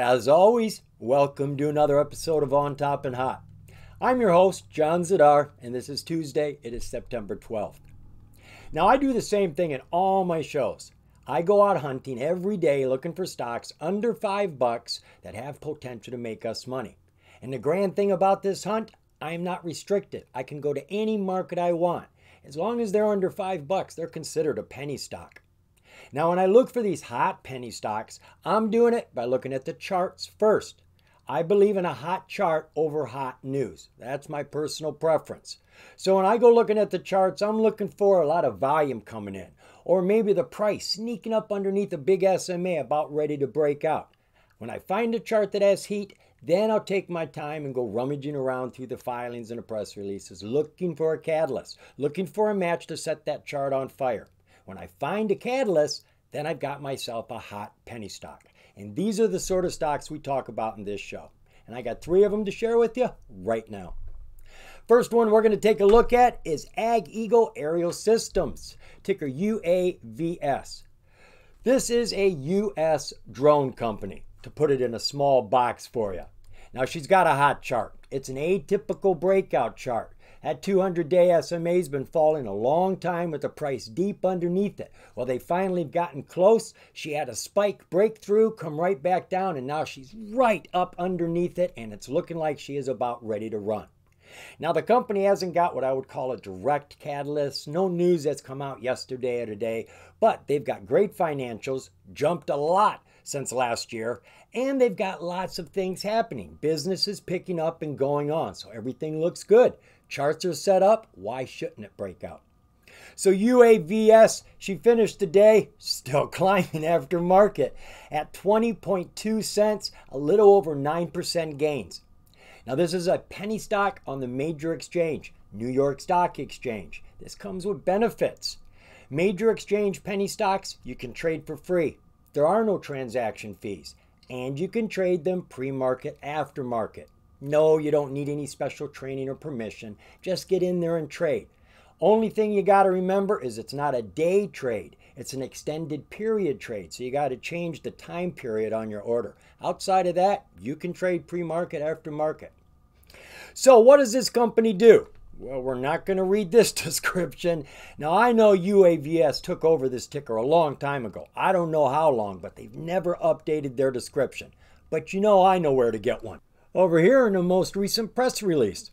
As always, welcome to another episode of On Top and Hot. I'm your host, John Zidar, and this is Tuesday. It is September 12th. Now, I do the same thing in all my shows. I go out hunting every day looking for stocks under five bucks that have potential to make us money. And the grand thing about this hunt, I am not restricted. I can go to any market I want. As long as they're under five bucks, they're considered a penny stock. Now, when I look for these hot penny stocks, I'm doing it by looking at the charts first. I believe in a hot chart over hot news. That's my personal preference. So when I go looking at the charts, I'm looking for a lot of volume coming in, or maybe the price sneaking up underneath a big SMA about ready to break out. When I find a chart that has heat, then I'll take my time and go rummaging around through the filings and the press releases, looking for a catalyst, looking for a match to set that chart on fire. When I find a catalyst, then I've got myself a hot penny stock. And these are the sort of stocks we talk about in this show. And I got three of them to share with you right now. First one we're going to take a look at is Ag Eagle Aerial Systems, ticker UAVS. This is a U.S. drone company to put it in a small box for you. Now, she's got a hot chart. It's an atypical breakout chart. That 200 day SMA's been falling a long time with the price deep underneath it. Well, they finally have gotten close. She had a spike breakthrough, come right back down, and now she's right up underneath it, and it's looking like she is about ready to run. Now, the company hasn't got what I would call a direct catalyst, no news that's come out yesterday or today, but they've got great financials, jumped a lot since last year, and they've got lots of things happening. Business is picking up and going on, so everything looks good. Charts are set up. Why shouldn't it break out? So UAVS, she finished the day still climbing after market at 20.2 cents, a little over 9% gains. Now, this is a penny stock on the major exchange, New York Stock Exchange. This comes with benefits. Major exchange penny stocks you can trade for free. There are no transaction fees, and you can trade them pre market, after market. No, you don't need any special training or permission. Just get in there and trade. Only thing you got to remember is it's not a day trade. It's an extended period trade. So you got to change the time period on your order. Outside of that, you can trade pre-market after market. So what does this company do? Well, we're not going to read this description. Now, I know UAVS took over this ticker a long time ago. I don't know how long, but they've never updated their description. But you know I know where to get one. Over here in the most recent press release.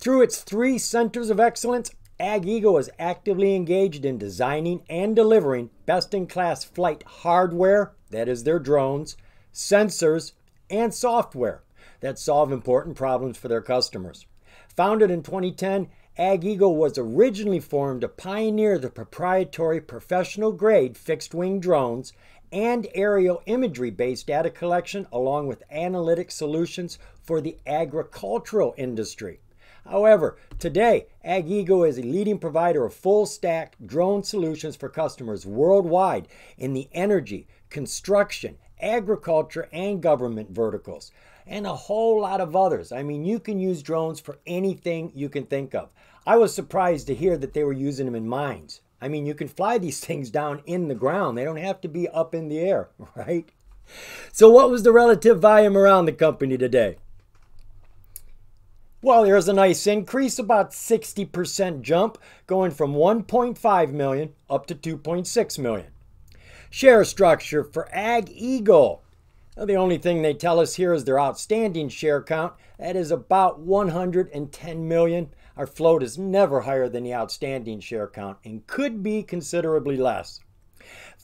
Through its three centers of excellence, Ag Eagle is actively engaged in designing and delivering best in class flight hardware, that is, their drones, sensors, and software that solve important problems for their customers. Founded in 2010, Ag Eagle was originally formed to pioneer the proprietary professional grade fixed wing drones and aerial imagery based data collection, along with analytic solutions for the agricultural industry. However, today, Ag Eagle is a leading provider of full stack drone solutions for customers worldwide in the energy, construction, agriculture, and government verticals and a whole lot of others. I mean, you can use drones for anything you can think of. I was surprised to hear that they were using them in mines. I mean, you can fly these things down in the ground, they don't have to be up in the air, right? So, what was the relative volume around the company today? Well, there's a nice increase, about 60% jump, going from 1.5 million up to 2.6 million. Share structure for Ag Eagle now, the only thing they tell us here is their outstanding share count. That is about 110 million. Our float is never higher than the outstanding share count and could be considerably less.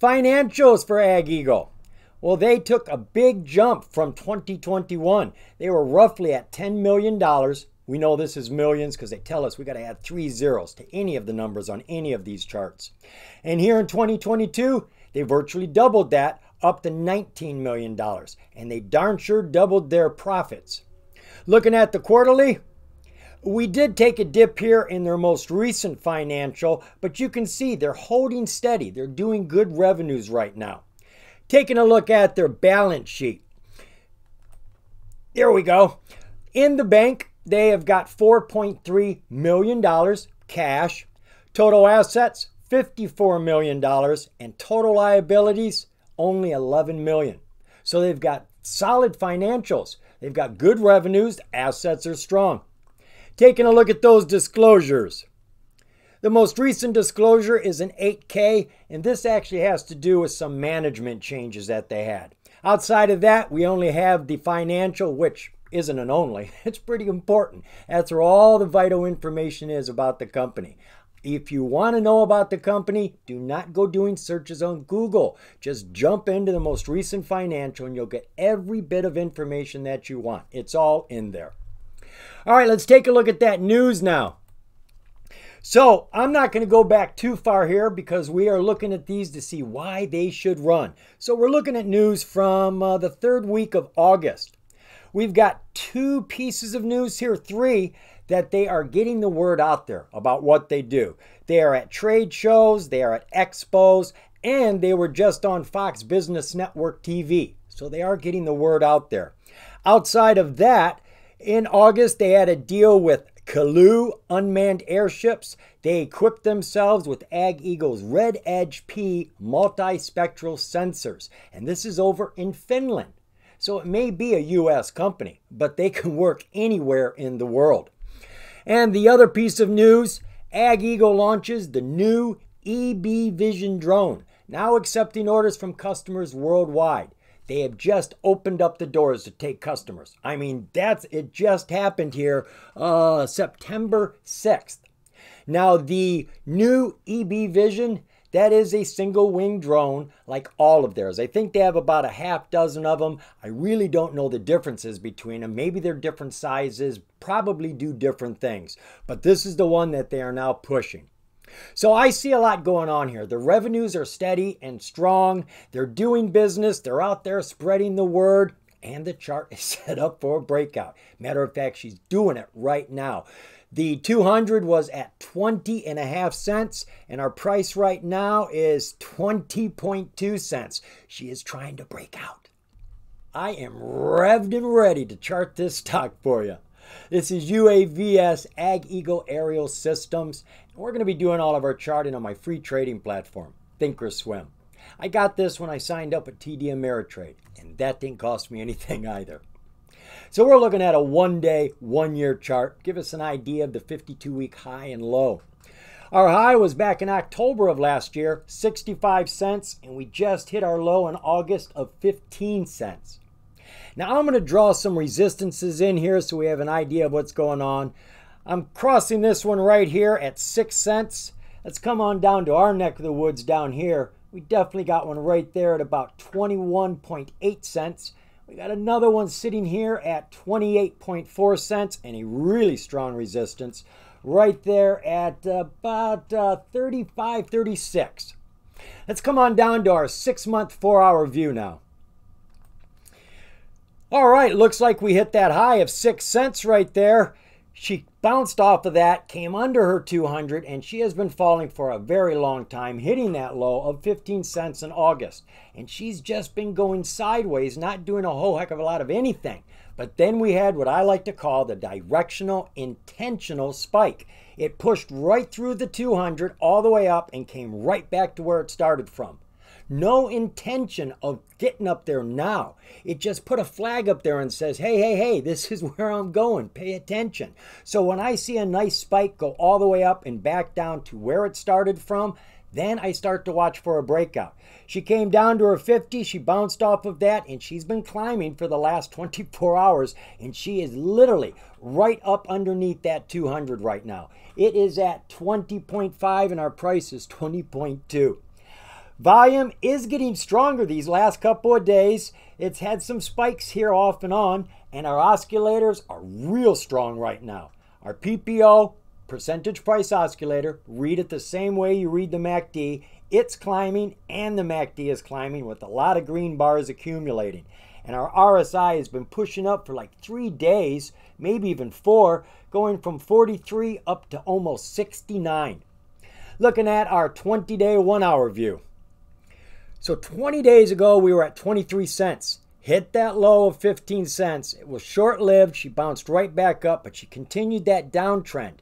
Financials for Ag Eagle. Well, they took a big jump from 2021. They were roughly at $10 million. We know this is millions because they tell us we got to add three zeros to any of the numbers on any of these charts. And here in 2022, they virtually doubled that up to $19 million, and they darn sure doubled their profits. Looking at the quarterly, we did take a dip here in their most recent financial, but you can see they're holding steady. They're doing good revenues right now. Taking a look at their balance sheet. There we go. In the bank, they have got $4.3 million cash, total assets, $54 million, and total liabilities, only 11 million. So they've got solid financials. They've got good revenues, assets are strong. Taking a look at those disclosures. The most recent disclosure is an 8K, and this actually has to do with some management changes that they had. Outside of that, we only have the financial, which isn't an only. It's pretty important. That's where all the vital information is about the company. If you want to know about the company, do not go doing searches on Google. Just jump into the most recent financial and you'll get every bit of information that you want. It's all in there. All right, let's take a look at that news now. So I'm not going to go back too far here because we are looking at these to see why they should run. So we're looking at news from uh, the third week of August. We've got two pieces of news here, three, that they are getting the word out there about what they do. They are at trade shows, they are at expos, and they were just on Fox Business Network TV. So they are getting the word out there. Outside of that, in August, they had a deal with Kelluu unmanned airships. They equipped themselves with Ag Eagle's Red Edge P multispectral sensors. And this is over in Finland. So it may be a US company, but they can work anywhere in the world. And the other piece of news Ag Eagle launches the new eBee Vision drone, now accepting orders from customers worldwide. They have just opened up the doors to take customers. I mean, that's it just happened here uh, September 6th. Now, the new eBee Vision, that is a single wing drone like all of theirs. I think they have about a half dozen of them. I really don't know the differences between them. Maybe they're different sizes, probably do different things. But this is the one that they are now pushing. So I see a lot going on here. The revenues are steady and strong. They're doing business. They're out there spreading the word. And the chart is set up for a breakout. Matter of fact, she's doing it right now. The 200 was at 20 and a half cents, and our price right now is 20.2 cents. She is trying to break out. I am revved and ready to chart this stock for you. This is UAVS Ag Eagle Aerial Systems. We're going to be doing all of our charting on my free trading platform, Thinkorswim. I got this when I signed up at TD Ameritrade, and that didn't cost me anything either. So we're looking at a one day, one year chart. Give us an idea of the 52 week high and low. Our high was back in October of last year, 65 cents, and we just hit our low in August of 15 cents. Now I'm going to draw some resistances in here so we have an idea of what's going on. I'm crossing this one right here at 6 cents. Let's come on down to our neck of the woods down here. We definitely got one right there at about 21.8 cents. We got another one sitting here at 28.4 cents and a really strong resistance right there at about uh, 35, 36. Let's come on down to our six month, four hour view now. All right, looks like we hit that high of six cents right there. She bounced off of that, came under her 200, and she has been falling for a very long time, hitting that low of 15 cents in August. And she's just been going sideways, not doing a whole heck of a lot of anything. But then we had what I like to call the directional intentional spike. It pushed right through the 200 all the way up and came right back to where it started from. No intention of getting up there now. It just put a flag up there and says, hey, hey, hey, this is where I'm going. Pay attention. So when I see a nice spike go all the way up and back down to where it started from, then I start to watch for a breakout. She came down to her 50, she bounced off of that, and she's been climbing for the last 24 hours, and she is literally right up underneath that 200 right now. It is at 20.5, and our price is 20.2. Volume is getting stronger these last couple of days. It's had some spikes here off and on, and our oscillators are real strong right now. Our PPO, percentage price oscillator, read it the same way you read the MACD. It's climbing and the MACD is climbing with a lot of green bars accumulating. And our RSI has been pushing up for like three days, maybe even four, going from 43 up to almost 69. Looking at our 20 day one hour view. So 20 days ago, we were at 23 cents. Hit that low of 15 cents. It was short lived. She bounced right back up, but she continued that downtrend.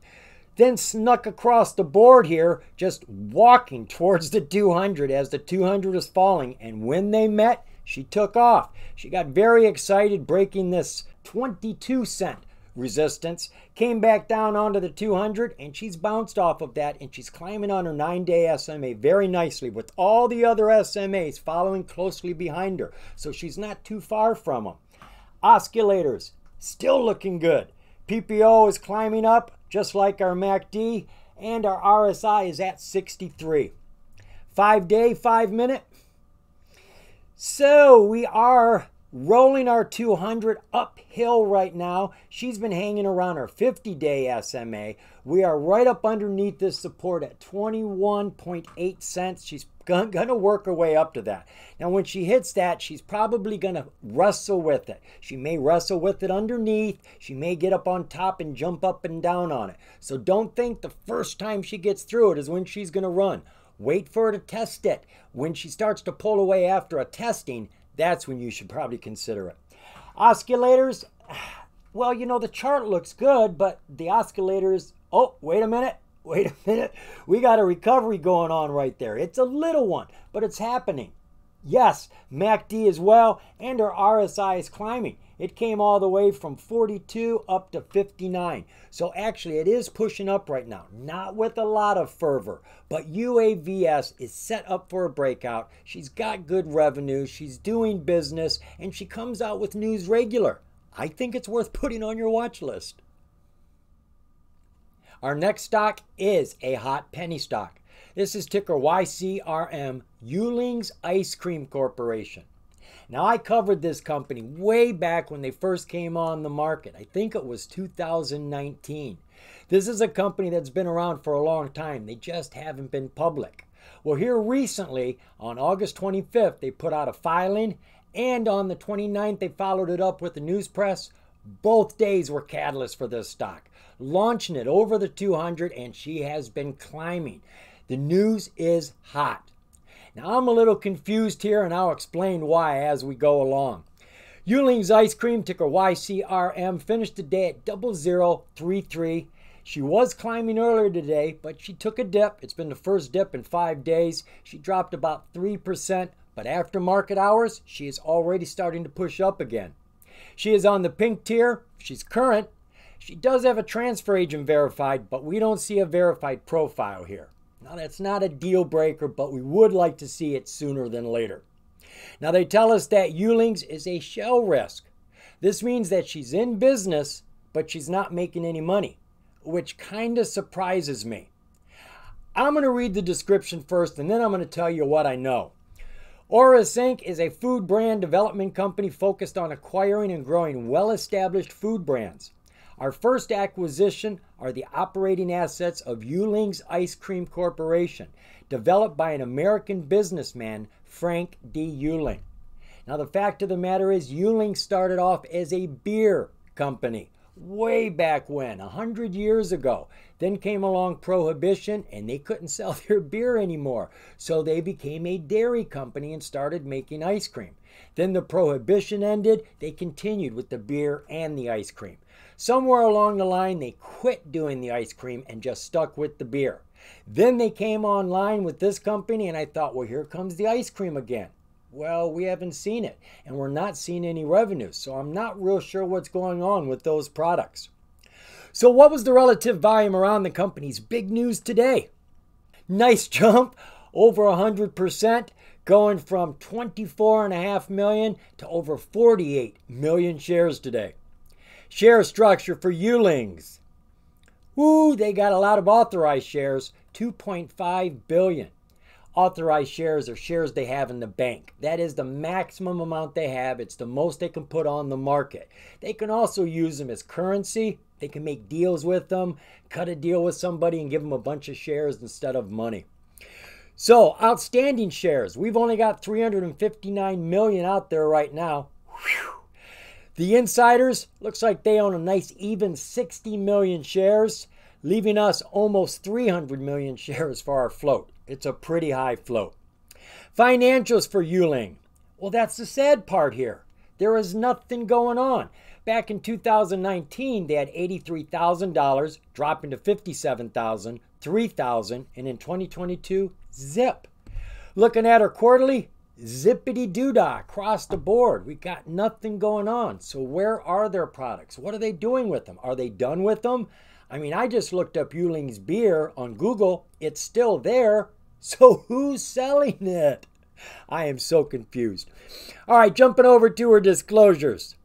Then snuck across the board here, just walking towards the 200 as the 200 is falling. And when they met, she took off. She got very excited breaking this 22 cent resistance, came back down onto the 200, and she's bounced off of that and she's climbing on her nine day SMA very nicely with all the other SMAs following closely behind her. So she's not too far from them. Oscillators, still looking good. PPO is climbing up just like our MACD, and our RSI is at 63. Five day, five minute. So we are rolling our 200 uphill right now. She's been hanging around her 50 day SMA. We are right up underneath this support at 21.8 cents. She's going to work her way up to that. Now, when she hits that, she's probably going to wrestle with it. She may wrestle with it underneath. She may get up on top and jump up and down on it. So don't think the first time she gets through it is when she's going to run. Wait for her to test it. When she starts to pull away after a testing, that's when you should probably consider it. Oscillators, well, you know, the chart looks good, but the oscillators, oh, wait a minute, wait a minute. We got a recovery going on right there. It's a little one, but it's happening. Yes, MACD as well, and our RSI is climbing. It came all the way from 42 up to 59. So actually, it is pushing up right now. Not with a lot of fervor, but UAVS is set up for a breakout. She's got good revenue, she's doing business, and she comes out with news regular. I think it's worth putting on your watch list. Our next stock is a hot penny stock. This is ticker YCRM, Yuengling's Ice Cream Corporation. Now, I covered this company way back when they first came on the market. I think it was 2019. This is a company that's been around for a long time. They just haven't been public. Well, here recently, on August 25th, they put out a filing, and on the 29th, they followed it up with the news press. Both days were catalysts for this stock, launching it over the 200, and she has been climbing. The news is hot. Now I'm a little confused here and I'll explain why as we go along. Yuling's Ice Cream, ticker YCRM, finished the day at 0033. She was climbing earlier today, but she took a dip. It's been the first dip in five days. She dropped about 3%, but after market hours, she is already starting to push up again. She is on the pink tier. She's current. She does have a transfer agent verified, but we don't see a verified profile here. Now, that's not a deal breaker, but we would like to see it sooner than later. Now, they tell us that Yuengling's is a shell risk. This means that she's in business, but she's not making any money, which kind of surprises me. I'm going to read the description first, and then I'm going to tell you what I know. Aureus Inc. is a food brand development company focused on acquiring and growing well established food brands. Our first acquisition are the operating assets of Yuengling's Ice Cream Corporation, developed by an American businessman, Frank D. Yuengling. Now, the fact of the matter is, Yuengling started off as a beer company way back when, a hundred years ago. Then came along Prohibition and they couldn't sell their beer anymore. So they became a dairy company and started making ice cream. Then the Prohibition ended, they continued with the beer and the ice cream. Somewhere along the line, they quit doing the ice cream and just stuck with the beer. Then they came online with this company, and I thought, well, here comes the ice cream again. Well, we haven't seen it, and we're not seeing any revenue, so I'm not real sure what's going on with those products. So, what was the relative volume around the company's big news today? Nice jump, over 100%, going from 24.5 million to over 48 million shares today. Share structure for Yuenglings. Woo, they got a lot of authorized shares, 2.5 billion. Authorized shares are shares they have in the bank. That is the maximum amount they have. It's the most they can put on the market. They can also use them as currency. They can make deals with them, cut a deal with somebody and give them a bunch of shares instead of money. So, outstanding shares. We've only got 359 million out there right now. Whew. The insiders looks like they own a nice even 60 million shares, leaving us almost 300 million shares for our float. It's a pretty high float. Financials for Yuengling. Well, that's the sad part here. There is nothing going on. Back in 2019, they had $83,000, dropping to $57,000, $3,000, and in 2022, zip. Looking at her quarterly, zippity doodah across the board. We got nothing going on. So, where are their products? What are they doing with them? Are they done with them? I mean, I just looked up Yuengling's beer on Google. It's still there. So, who's selling it? I am so confused. All right, jumping over to our disclosures.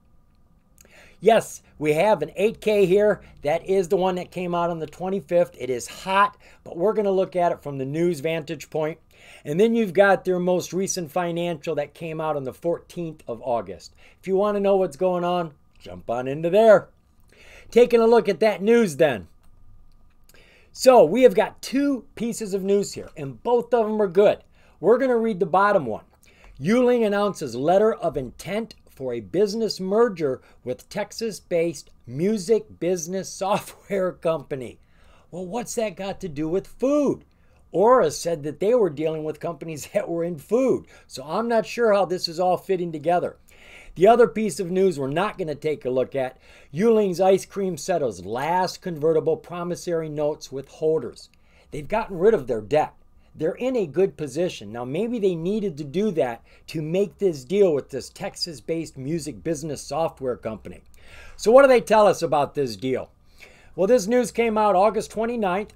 Yes, we have an 8K here. That is the one that came out on the 25th. It is hot, but we're going to look at it from the news vantage point. And then you've got their most recent financial that came out on the 14th of August. If you want to know what's going on, jump on into there. Taking a look at that news then. So we have got two pieces of news here, and both of them are good. We're going to read the bottom one. Yuengling announces letter of intent for a business merger with Texas based music business software company. Well, what's that got to do with food? Aura said that they were dealing with companies that were in food. So I'm not sure how this is all fitting together. The other piece of news we're not going to take a look at Yuengling's Ice Cream settles last convertible promissory notes with holders. They've gotten rid of their debt they're in a good position. Now, maybe they needed to do that to make this deal with this Texas based music business software company. So, what do they tell us about this deal? Well, this news came out August 29th.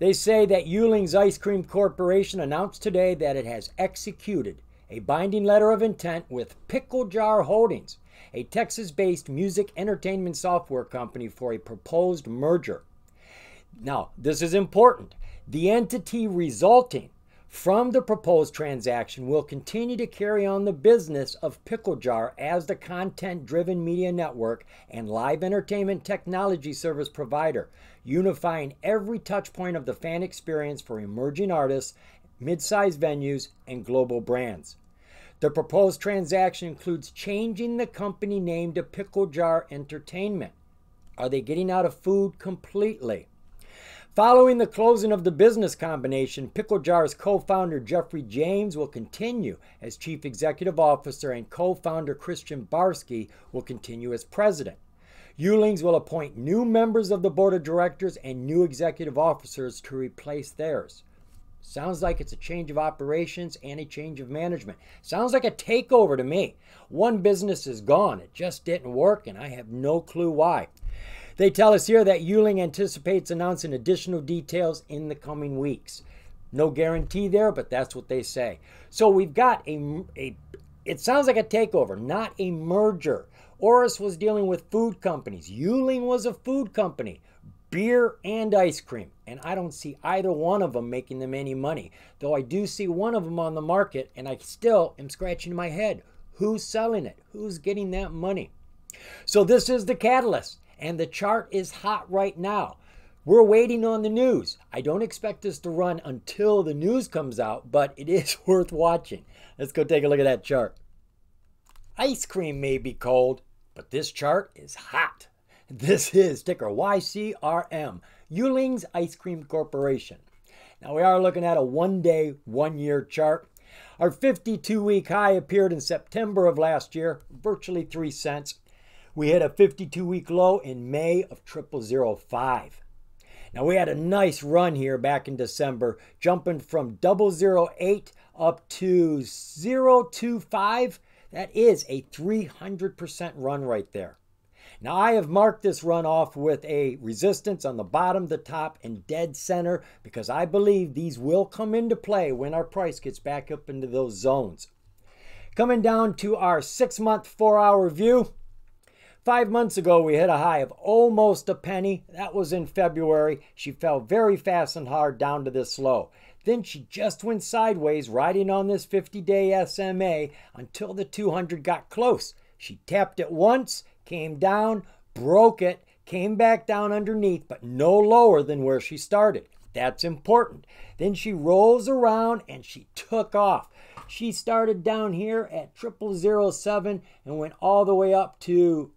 They say that Yuengling's Ice Cream Corporation announced today that it has executed a binding letter of intent with Pickle Jar Holdings, a Texas based music entertainment software company, for a proposed merger. Now, this is important. The entity resulting from the proposed transaction will continue to carry on the business of Pickle Jar as the content driven media network and live entertainment technology service provider, unifying every touchpoint of the fan experience for emerging artists, mid sized venues, and global brands. The proposed transaction includes changing the company name to Pickle Jar Entertainment. Are they getting out of food completely? Following the closing of the business combination, Pickle Jar's co founder Jeffrey James will continue as chief executive officer, and co founder Christian Barsky will continue as president. Yuenglings will appoint new members of the board of directors and new executive officers to replace theirs. Sounds like it's a change of operations and a change of management. Sounds like a takeover to me. One business is gone. It just didn't work, and I have no clue why. They tell us here that Yuengling anticipates announcing additional details in the coming weeks. No guarantee there, but that's what they say. So we've got a, a it sounds like a takeover, not a merger. Aureus was dealing with food companies. Yuengling was a food company, beer and ice cream. And I don't see either one of them making them any money. Though I do see one of them on the market, and I still am scratching my head. Who's selling it? Who's getting that money? So this is the catalyst and the chart is hot right now. We're waiting on the news. I don't expect this to run until the news comes out, but it is worth watching. Let's go take a look at that chart. Ice cream may be cold, but this chart is hot. This is ticker YCRM, Yuengling's Ice Cream Corporation. Now we are looking at a one day, one year chart. Our 52 week high appeared in September of last year, virtually 3 cents. We hit a 52 week low in May of 0005. Now we had a nice run here back in December, jumping from 008 up to 025. That is a 300% run right there. Now I have marked this run off with a resistance on the bottom, the top, and dead center because I believe these will come into play when our price gets back up into those zones. Coming down to our six month, four hour view, Five months ago, we hit a high of almost a penny. That was in February. She fell very fast and hard down to this low. Then she just went sideways, riding on this 50 day SMA until the 200 got close. She tapped it once, came down, broke it, came back down underneath, but no lower than where she started. That's important. Then she rolls around and she took off. She started down here at 0007 and went all the way up to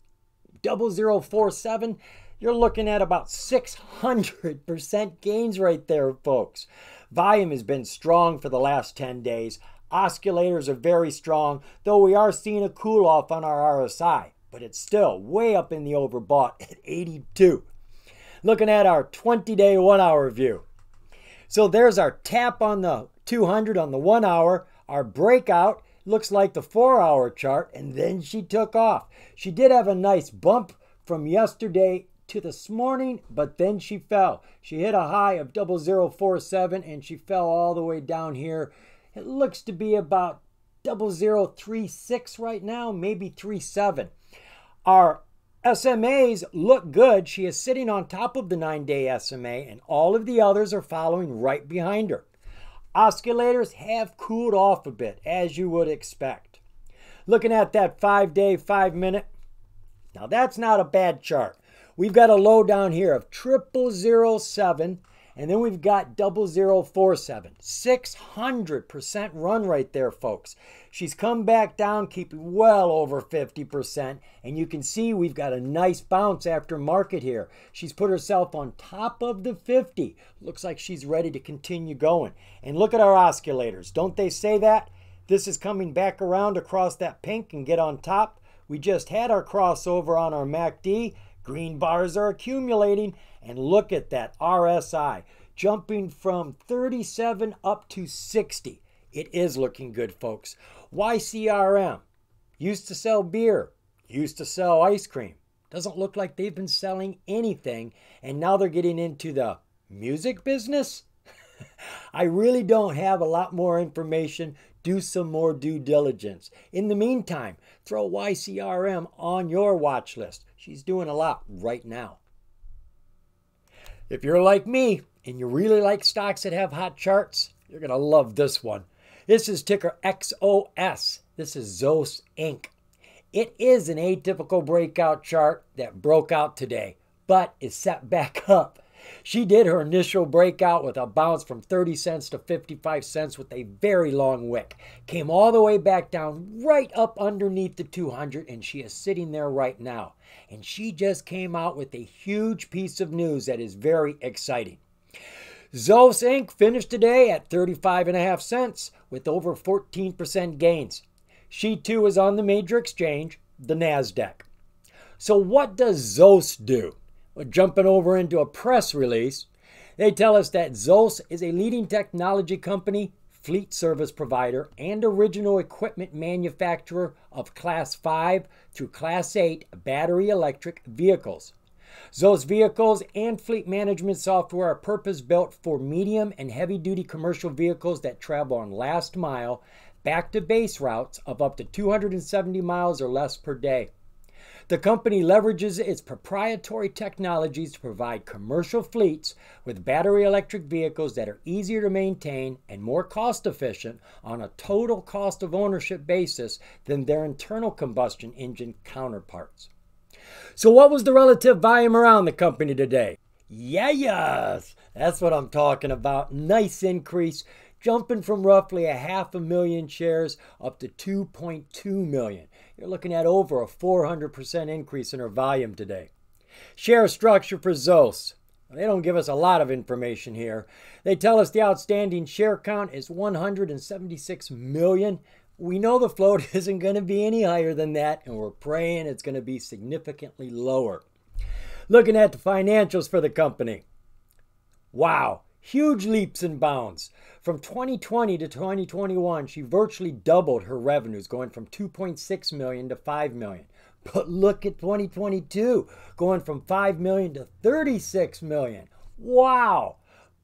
0047, you're looking at about 600% gains right there, folks. Volume has been strong for the last 10 days. Oscillators are very strong, though we are seeing a cool off on our RSI, but it's still way up in the overbought at 82. Looking at our 20 day one hour view. So there's our tap on the 200 on the one hour, our breakout looks like the four hour chart, and then she took off. She did have a nice bump from yesterday to this morning, but then she fell. She hit a high of 0047 and she fell all the way down here. It looks to be about 0036 right now, maybe 37. Our SMAs look good. She is sitting on top of the nine day SMA, and all of the others are following right behind her. Oscillators have cooled off a bit, as you would expect. Looking at that five day, five minute, now that's not a bad chart. We've got a low down here of triple zero seven, and then we've got double zero four seven. 600% run right there, folks. She's come back down, keeping well over 50%, and you can see we've got a nice bounce after market here. She's put herself on top of the 50. Looks like she's ready to continue going. And look at our oscillators. Don't they say that? This is coming back around across that pink and get on top. We just had our crossover on our MACD. Green bars are accumulating. And look at that RSI jumping from 37 up to 60. It is looking good, folks. YCRM used to sell beer, used to sell ice cream. Doesn't look like they've been selling anything. And now they're getting into the music business. I really don't have a lot more information. Do some more due diligence. In the meantime, throw YCRM on your watch list. She's doing a lot right now. If you're like me and you really like stocks that have hot charts, you're going to love this one. This is ticker XOS. This is Xos Inc. It is an atypical breakout chart that broke out today, but is set back up. She did her initial breakout with a bounce from 30 cents to 55 cents with a very long wick. Came all the way back down right up underneath the 200, and she is sitting there right now. And she just came out with a huge piece of news that is very exciting. Xos Inc. finished today at 35 and a half cents with over 14% gains. She too is on the major exchange, the NASDAQ. So, what does Xos do? Jumping over into a press release, they tell us that Xos is a leading technology company, fleet service provider, and original equipment manufacturer of Class 5 through Class 8 battery electric vehicles. Xos vehicles and fleet management software are purpose built for medium and heavy duty commercial vehicles that travel on last mile back to base routes of up to 270 miles or less per day. The company leverages its proprietary technologies to provide commercial fleets with battery electric vehicles that are easier to maintain and more cost efficient on a total cost of ownership basis than their internal combustion engine counterparts. So, what was the relative volume around the company today? Yeah, yes, that's what I'm talking about. Nice increase, jumping from roughly a half a million shares up to 2.2 million. You're looking at over a 400% increase in our volume today. Share structure for Xos. They don't give us a lot of information here. They tell us the outstanding share count is 176 million. We know the float isn't going to be any higher than that, and we're praying it's going to be significantly lower. Looking at the financials for the company. Wow, huge leaps and bounds. From 2020 to 2021, she virtually doubled her revenues, going from 2.6 million to 5 million. But look at 2022, going from 5 million to 36 million. Wow!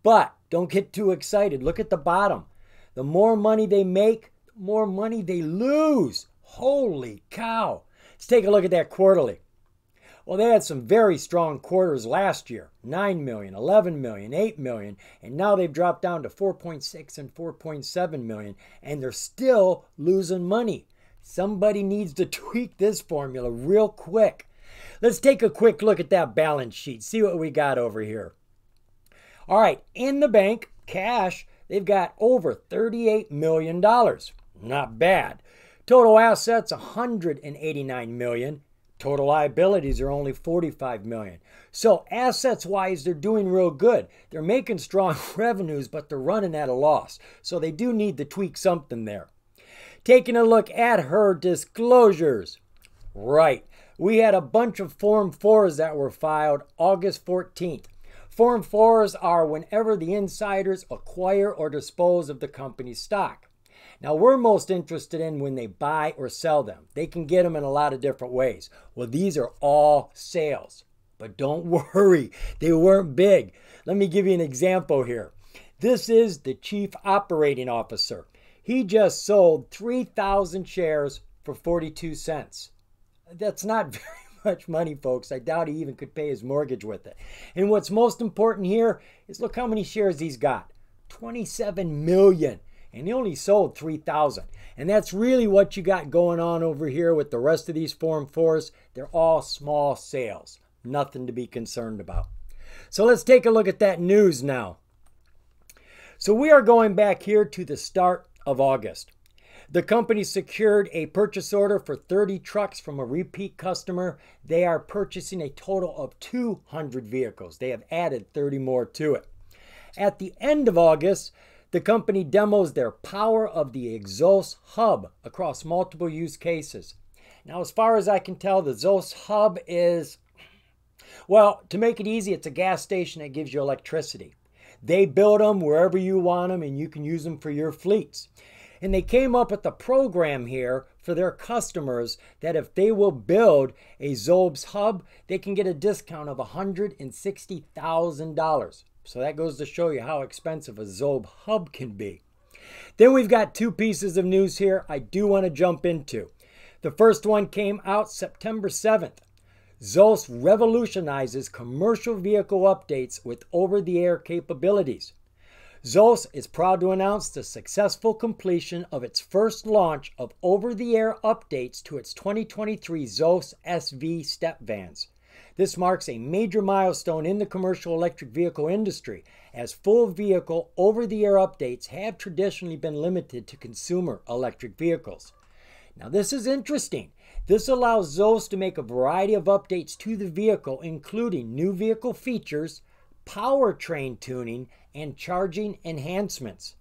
But don't get too excited. Look at the bottom. The more money they make, the more money they lose. Holy cow! Let's take a look at that quarterly. Well, they had some very strong quarters last year 9 million, 11 million, 8 million, and now they've dropped down to 4.6 and 4.7 million, and they're still losing money. Somebody needs to tweak this formula real quick. Let's take a quick look at that balance sheet, see what we got over here. All right, in the bank, cash, they've got over $38 million. Not bad. Total assets 189 million Total liabilities are only 45 million. So assets wise, they're doing real good. They're making strong revenues, but they're running at a loss. So they do need to tweak something there. Taking a look at her disclosures. Right. We had a bunch of Form 4s that were filed August 14th. Form 4s are whenever the insiders acquire or dispose of the company's stock. Now, we're most interested in when they buy or sell them. They can get them in a lot of different ways. Well, these are all sales. But don't worry, they weren't big. Let me give you an example here. This is the chief operating officer. He just sold 3,000 shares for 42 cents. That's not very much money, folks. I doubt he even could pay his mortgage with it. And what's most important here is look how many shares he's got 27 million. And he only sold 3,000. And that's really what you got going on over here with the rest of these Form 4s. They're all small sales. Nothing to be concerned about. So let's take a look at that news now. So we are going back here to the start of August. The company secured a purchase order for 30 trucks from a repeat customer. They are purchasing a total of 200 vehicles. They have added 30 more to it. At the end of August, the company demos their power of the Xos Hub across multiple use cases. Now, as far as I can tell, the Xos Hub is, well, to make it easy, it's a gas station that gives you electricity. They build them wherever you want them and you can use them for your fleets. And they came up with a program here for their customers that if they will build a Xos hub, they can get a discount of $160,000. So that goes to show you how expensive a Xos hub can be. Then we've got two pieces of news here I do want to jump into. The first one came out September 7th. Xos revolutionizes commercial vehicle updates with over the air capabilities. Xos is proud to announce the successful completion of its first launch of over the air updates to its 2023 Xos SV step vans. This marks a major milestone in the commercial electric vehicle industry, as full vehicle over the air updates have traditionally been limited to consumer electric vehicles. Now, this is interesting. This allows Xos to make a variety of updates to the vehicle, including new vehicle features, powertrain tuning, and charging enhancements.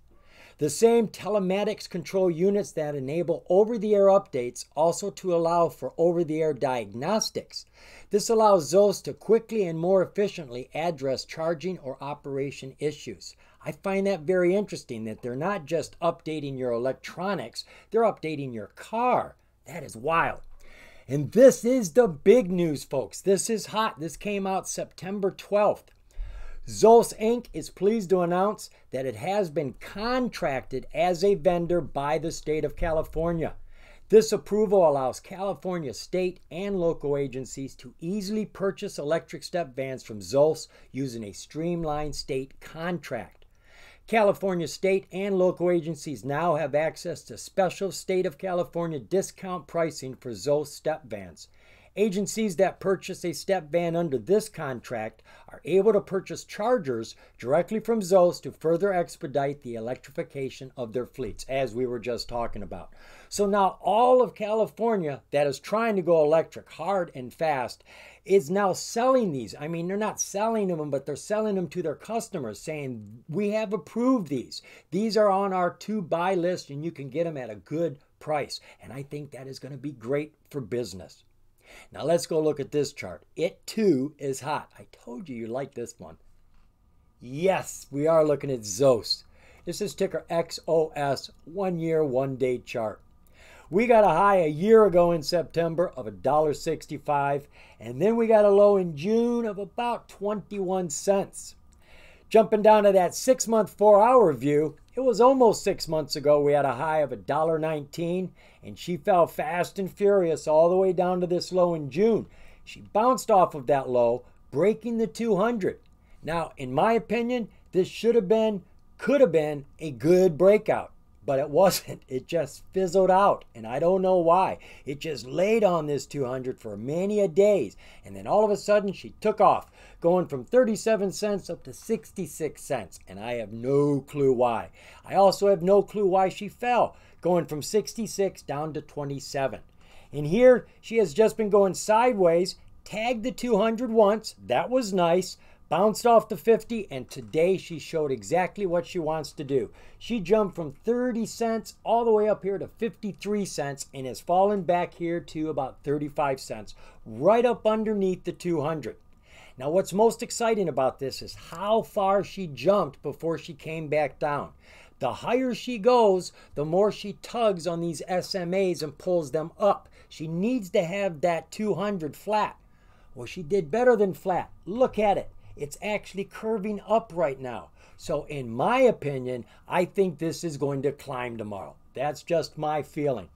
The same telematics control units that enable over the air updates also to allow for over the air diagnostics. This allows Xos to quickly and more efficiently address charging or operation issues. I find that very interesting that they're not just updating your electronics, they're updating your car. That is wild. And this is the big news, folks. This is hot. This came out September 12th. Xos Inc. is pleased to announce that it has been contracted as a vendor by the state of California. This approval allows California state and local agencies to easily purchase electric step vans from Xos using a streamlined state contract. California state and local agencies now have access to special state of California discount pricing for Xos step vans. Agencies that purchase a step van under this contract are able to purchase chargers directly from Xos to further expedite the electrification of their fleets, as we were just talking about. So now all of California that is trying to go electric hard and fast is now selling these. I mean, they're not selling them, but they're selling them to their customers, saying, We have approved these. These are on our to buy list, and you can get them at a good price. And I think that is going to be great for business. Now let's go look at this chart. It too is hot. I told you you like this one. Yes, we are looking at Xos. This is ticker XOS, one year, one day chart. We got a high a year ago in September of $1.65, and then we got a low in June of about 21 cents. Jumping down to that six month, four hour view, it was almost six months ago we had a high of $1.19 and she fell fast and furious all the way down to this low in June. She bounced off of that low, breaking the 200. Now, in my opinion, this should have been, could have been a good breakout but it wasn't. It just fizzled out, and I don't know why. It just laid on this 200 for many a days, and then all of a sudden she took off, going from 37 cents up to 66 cents, and I have no clue why. I also have no clue why she fell, going from 66 down to 27. And here she has just been going sideways, tagged the 200 once, that was nice, bounced off the 50, and today she showed exactly what she wants to do. She jumped from 30 cents all the way up here to 53 cents and has fallen back here to about 35 cents, right up underneath the 200. Now, what's most exciting about this is how far she jumped before she came back down. The higher she goes, the more she tugs on these SMAs and pulls them up. She needs to have that 200 flat. Well, she did better than flat. Look at it. It's actually curving up right now. So, in my opinion, I think this is going to climb tomorrow. That's just my feeling.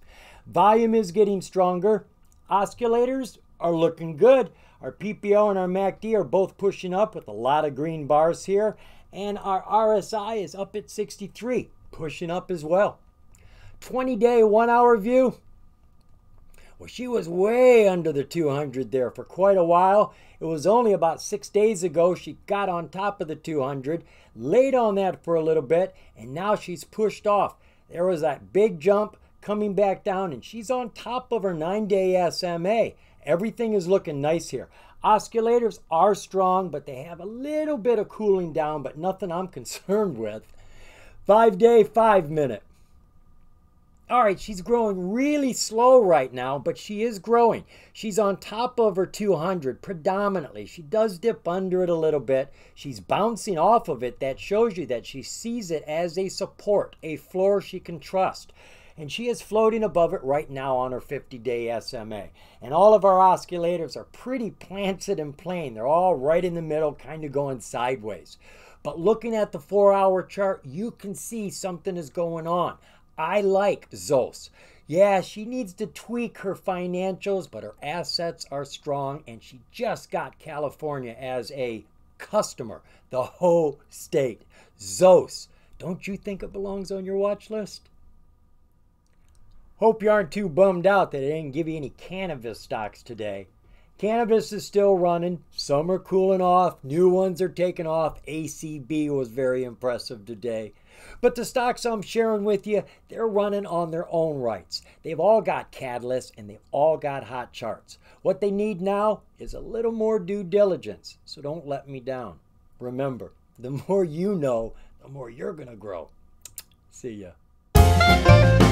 Volume is getting stronger. Oscillators are looking good. Our PPO and our MACD are both pushing up with a lot of green bars here. And our RSI is up at 63, pushing up as well. 20 day, one hour view. Well, she was way under the 200 there for quite a while. It was only about six days ago she got on top of the 200, laid on that for a little bit, and now she's pushed off. There was that big jump coming back down, and she's on top of her nine day SMA. Everything is looking nice here. Oscillators are strong, but they have a little bit of cooling down, but nothing I'm concerned with. Five day, five minute. All right, she's growing really slow right now, but she is growing. She's on top of her 200 predominantly. She does dip under it a little bit. She's bouncing off of it. That shows you that she sees it as a support, a floor she can trust and she is floating above it right now on her 50-day SMA. And all of our oscillators are pretty planted and plain. They're all right in the middle, kind of going sideways. But looking at the four-hour chart, you can see something is going on. I like Xos. Yeah, she needs to tweak her financials, but her assets are strong, and she just got California as a customer, the whole state. Xos, don't you think it belongs on your watch list? Hope you aren't too bummed out that I didn't give you any cannabis stocks today. Cannabis is still running. Some are cooling off. New ones are taking off. ACB was very impressive today. But the stocks I'm sharing with you, they're running on their own rights. They've all got catalysts and they've all got hot charts. What they need now is a little more due diligence. So don't let me down. Remember, the more you know, the more you're going to grow. See ya.